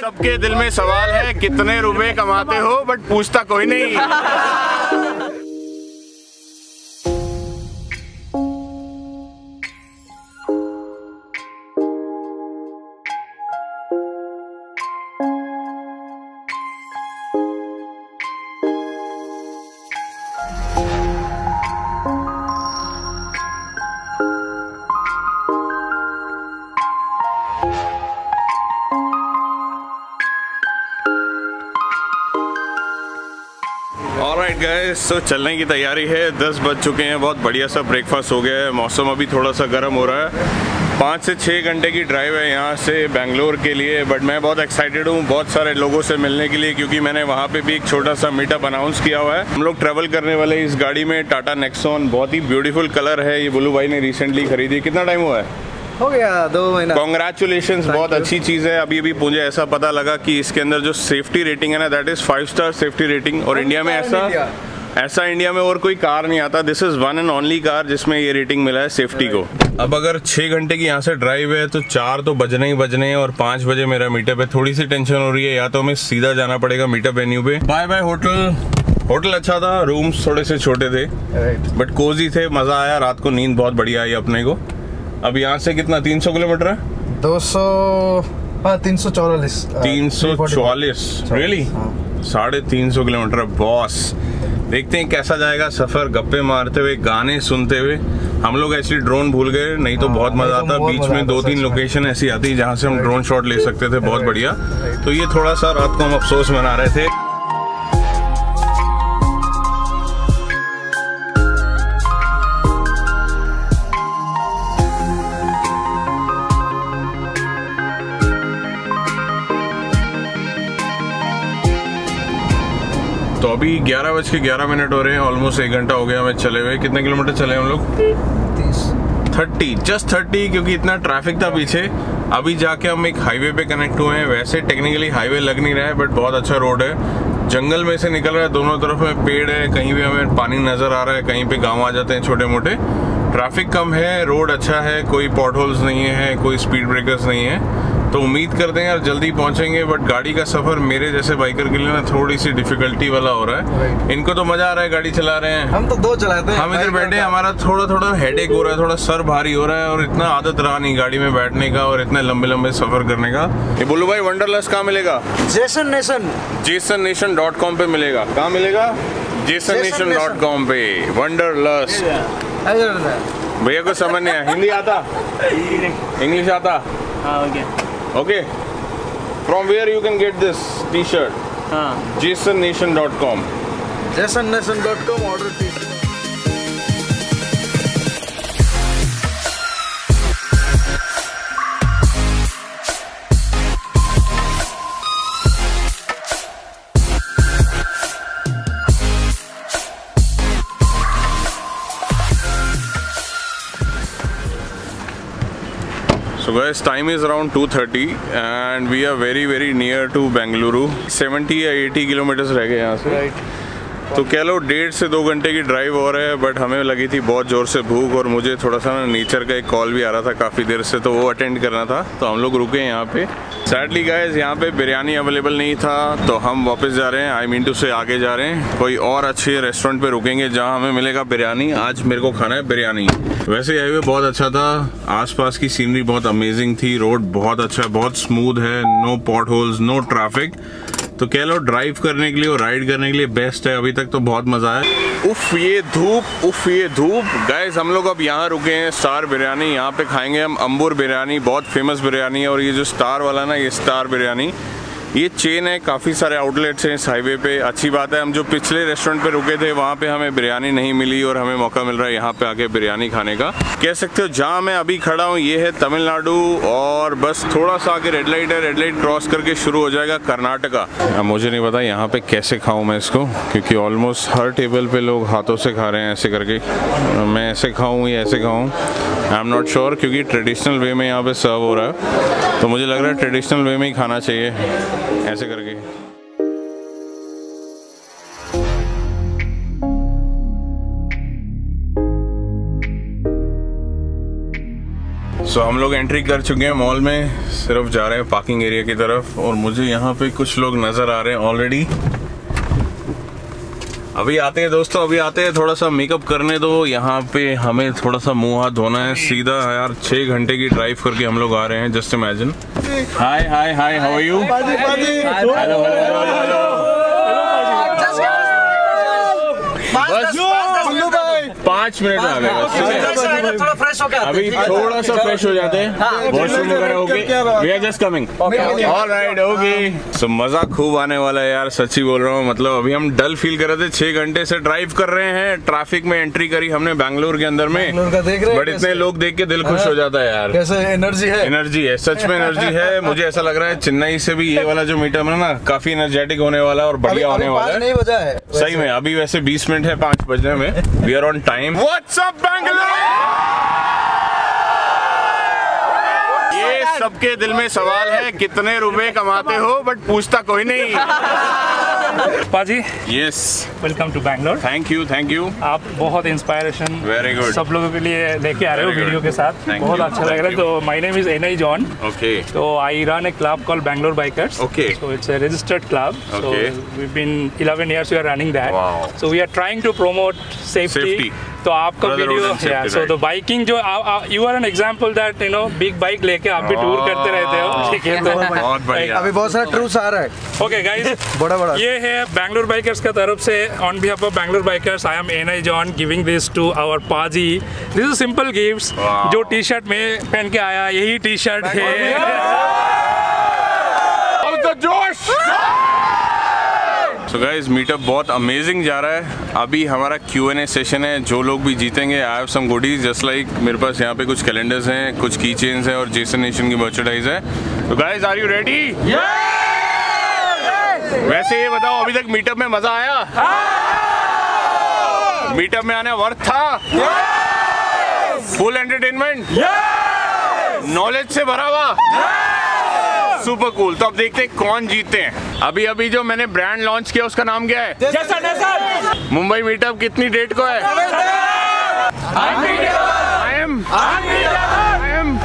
सबके दिल में सवाल है कितने रुपए कमाते हो? बट पूछता कोई नहीं। गाइस तो चलने की तैयारी है। दस बज चुके हैं बहुत बढ़िया सा ब्रेकफास्ट हो गया है। मौसम अभी थोड़ा सा गर्म हो रहा है। पाँच से छः घंटे की ड्राइव है यहाँ से बेंगलोर के लिए बट मैं बहुत एक्साइटेड हूँ बहुत सारे लोगों से मिलने के लिए क्योंकि मैंने वहाँ पे भी एक छोटा सा मीटअप अनाउंस किया हुआ है। हम लोग ट्रैवल करने वाले इस गाड़ी में टाटा नेक्सॉन बहुत ही ब्यूटीफुल कलर है। ये बुलू भाई ने रिसेंटली खरीदी। कितना टाइम हुआ है? हो गया दो महीना। कॉन्ग्रेचुलेशन बहुत. अच्छी चीज़ है। अभी अभी मुझे ऐसा पता लगा कि इसके अंदर जो सेफ्टी रेटिंग है ना that is five star safety rating और इंडिया में ऐसा. ऐसा इंडिया में और कोई कार नहीं आता। This is one and only car जिसमें ये रेटिंग मिला है सेफ्टी को। अब अगर छः घंटे की यहाँ से ड्राइव है तो चार तो बजने ही बजने हैं और पाँच बजे मेरा मीटअप है। थोड़ी सी टेंशन हो रही है या तो हमें सीधा जाना पड़ेगा मीटअप वेन्यू पे। बाय बाय होटल होटल अच्छा था रूम्स थोड़े से छोटे थे। बट कोजी थे मज़ा आया रात को नींद बहुत बढ़िया आई अपने को। अब यहाँ से कितना तीन सौ किलोमीटर है? दो सौ हाँ तीन सौ चौवालीस तीन सौ चौवालीस। रियली हाँ। साढ़े तीन सौ किलोमीटर बॉस देखते हैं कैसा जाएगा सफ़र गप्पे मारते हुए गाने सुनते हुए। हम लोग एक्चुअली ड्रोन भूल गए नहीं तो हाँ, बहुत मज़ा तो आता। बीच में दो तीन लोकेशन ऐसी आती जहाँ से हम ड्रोन शॉट ले सकते थे बहुत बढ़िया। तो ये थोड़ा सा रात को हम अफसोस मना रहे थे। अभी ग्यारह बज के ग्यारह मिनट हो रहे हैं ऑलमोस्ट एक घंटा हो गया हमें चले हुए। कितने किलोमीटर चले हम लोग? थर्टी जस्ट थर्टी क्योंकि इतना ट्रैफ़िक था पीछे। अभी जाके हम एक हाईवे पे कनेक्ट हुए हैं। वैसे टेक्निकली हाईवे लग नहीं रहा है बट बहुत अच्छा रोड है। जंगल में से निकल रहा है दोनों तरफ़ में पेड़ है कहीं भी हमें पानी नज़र आ रहा है कहीं पे गाँव आ जाते हैं छोटे मोटे ट्रैफ़िक कम है रोड अच्छा है कोई पॉट होल्स नहीं है कोई स्पीड ब्रेकर्स नहीं है। तो उम्मीद करते हैं यार जल्दी पहुँचेंगे बट गाड़ी का सफ़र मेरे जैसे बाइकर के लिए ना थोड़ी सी डिफिकल्टी वाला हो रहा है। इनको तो मज़ा आ रहा है गाड़ी चला रहे हैं। हम तो दो चलाते हैं। हम इधर बैठे हमारा थोड़ा थोड़ा हेडेक हो रहा है थोड़ा सर भारी हो रहा है और इतना आदत रहा नहीं गाड़ी में बैठने का और इतने लंबे लंबे सफ़र करने का। ये बोलो भाई वंडरलस्ट कहाँ मिलेगा? Jason nation Jason nation dot com पे मिलेगा। कहाँ मिलेगा? जेसन नेशन डॉट कॉम पे वंडरलस्ट ऐसा भैया को समझ नहीं आया। हिंदी आता? इंग्लिश आता? हाँ okay Okay. From where you can get this t-shirt? Huh. JasonNation.com. JasonNation.com order t-shirt. Guys, time is around 2:30 and we are very very near to Bengaluru. 70 या 80 किलोमीटर रह गए यहाँ से राइट तो कह लो डेढ़ से दो घंटे की ड्राइव हो रहा है बट हमें लगी थी बहुत ज़ोर से भूख और मुझे थोड़ा सा ना नेचर का एक कॉल भी आ रहा था काफ़ी देर से तो वो अटेंड करना था। तो हम लोग रुके यहाँ पे। सैडली गाइस यहाँ पे बिरयानी अवेलेबल नहीं था तो हम वापस जा रहे हैं। आई मीन टू से आगे जा रहे हैं। कोई और अच्छे रेस्टोरेंट पे रुकेंगे जहाँ हमें मिलेगा बिरयानी आज मेरे को खाना है बिरयानी वैसे हाईवे बहुत अच्छा था। आसपास की सीनरी बहुत अमेजिंग थी। रोड बहुत अच्छा बहुत स्मूथ है। No potholes no traffic तो कह लो ड्राइव करने के लिए और राइड करने के लिए बेस्ट है। अभी तक तो बहुत मज़ा है उफ, ये धूप, उफ, ये धूप। गैस हम लोग अब यहाँ रुके हैं स्टार बिरयानी यहाँ पे खाएँगे हम अम्बूर बिरयानी बहुत फ़ेमस बिरयानी है। और ये जो स्टार वाला ना, ये स्टार बिरयानी ये चेन है, काफ़ी सारे आउटलेट्स हैं इस हाईवे पे। अच्छी बात है, हम जो पिछले रेस्टोरेंट पे रुके थे, वहाँ पे हमें बिरयानी नहीं मिली और हमें मौका मिल रहा है यहाँ पे आके बिरयानी खाने का। कह सकते हो, जहाँ मैं अभी खड़ा हूँ, ये है तमिलनाडु और बस थोड़ा सा आगे रेड लाइट है रेड लाइट क्रॉस करके शुरू हो जाएगा कर्नाटका। मुझे नहीं पता यहाँ पे कैसे खाऊँ मैं इसको, क्योंकि ऑलमोस्ट हर टेबल पे लोग हाथों से खा रहे हैं ऐसे करके। मैं ऐसे खाऊँ, या ऐसे खाऊँ। आई एम नॉट श्योर क्योंकि ट्रेडिशनल वे में यहाँ पे सर्व हो रहा है। तो मुझे लग रहा है ट्रेडिशनल वे में ही खाना चाहिए। ऐसे करके सो हम लोग एंट्री कर चुके हैं मॉल में, सिर्फ़ जा रहे हैं पार्किंग एरिया की तरफ़, और मुझे यहाँ पे कुछ लोग नज़र आ रहे हैं ऑलरेडी अभी आते हैं दोस्तों अभी आते हैं थोड़ा सा मेकअप करने दो। यहाँ पे हमें थोड़ा सा मुँह हाथ धोना है। सीधा यार छह घंटे की ड्राइव करके हम लोग आ रहे हैं just imagine hi hi hi how are you hello hello hello hello पाँच मिनट में आ गए बस, ठीक है? थोड़ा फ्रेश होकर अभी थोड़ा सा फ्रेश हो जाते हैं। वॉशरूम वगैरह होके। We are just coming alright okay so मज़ा खूब आने वाला है यार सच्ची बोल रहा हूँ। मतलब अभी हम डल फील कर रहे थे छह घंटे से ड्राइव कर रहे हैं। ट्रैफ़िक में एंट्री करी हमने बैंगलोर के अंदर में। बैंगलोर का देख रहे हैं बट इतने लोग देख के दिल खुश हो जाता है यार। कैसे एनर्जी है? एनर्जी है सच में एनर्जी है। मुझे ऐसा लग रहा है चेन्नई से भी ये वाला जो मीटर है ना काफ़ी एनर्जेटिक होने वाला है और बढ़िया होने वाला है। है सही में अभी वैसे 20 मिनट है पाँच बजने में। We are on time time. What's up, Bangalore? ये सबके दिल में सवाल है कितने रुपए कमाते हो? बट पूछता कोई नहीं। पाजी? Yes welcome to Bangalore thank you thank you आप बहुत इंस्पायरेशन वेरी गुड सब लोगों के लिए लेके आ रहे हो वीडियो के साथ। Thank बहुत you. अच्छा लग रहा है। तो my name is NI John okay तो I run a club call Bangalore bikers okay so it's a registered club so we been 11 years we are running that so we are trying to promote safety तो आपका video right. the biking जो you are an example that you know big bike लेके आप भी tour करते रहते हो। ठीक है तो बहुत बढ़िया। अभी बहुत सारा ट्रूस आ रहा है। ओके गाइस बड़ा बड़ा। ये है बैंगलोर बाइकर्स का तरफ़ से on behalf of Bangalore bikers I am N I John giving this to our पाजी दिस इज़ सिंपल गिफ्ट्स जो टी शर्ट में पहन के आया यही टी शर्ट है जोश सो गाइस मीटअप बहुत अमेजिंग जा रहा है। अभी हमारा क्यू एन ए सेशन है जो लोग भी जीतेंगे I have some goodies just like मेरे पास यहाँ पे कुछ कैलेंडर्स हैं कुछ की चेन्स हैं और जेसन नेशन की मर्चेडाइज है। तो गाइस आर यू रेडी वैसे ये बताओ अभी तक मीटअप में मज़ा आया? मीटअप में आने वर्थ था? फुल एंटरटेनमेंट नॉलेज से भरा हुआ? सुपर कूल तो अब देखते हैं कौन जीतते हैं। अभी अभी जो मैंने ब्रांड लॉन्च किया उसका नाम क्या है? मुंबई मीटअप कितनी डेट को है? आई एम आई एम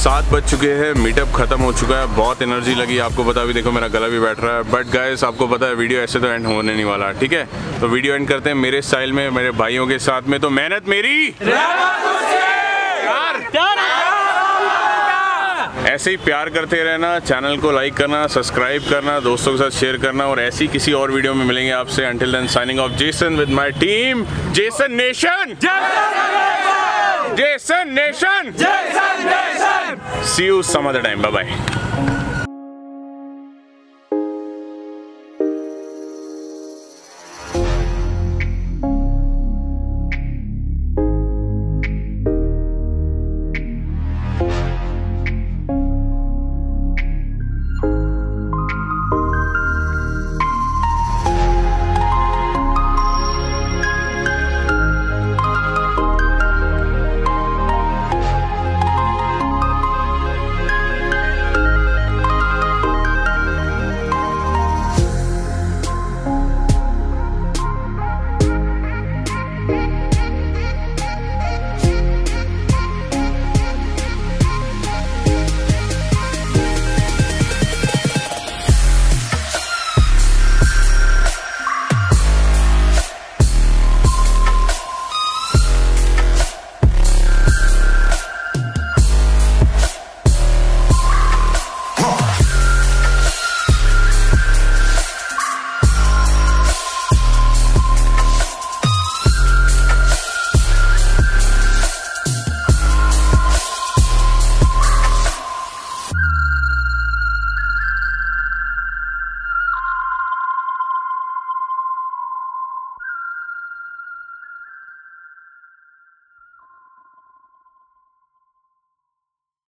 सात बज चुके हैं मीटअप खत्म हो चुका है, बहुत एनर्जी लगी आपको पता अभी देखो मेरा गला भी बैठ रहा है। बट गाइस आपको पता है वीडियो ऐसे तो एंड होने नहीं वाला, ठीक है? तो वीडियो एंड करते हैं मेरे स्टाइल में, मेरे भाइयों के साथ में। तो मेहनत मेरी! ऐसे ही प्यार करते रहना चैनल को लाइक करना सब्सक्राइब करना, दोस्तों के साथ शेयर करना, और ऐसी किसी और वीडियो में मिलेंगे आपसे। Until then signing off Jason with my team Jason nation Jason Nation! Jason Nation! See you some other time. Bye bye.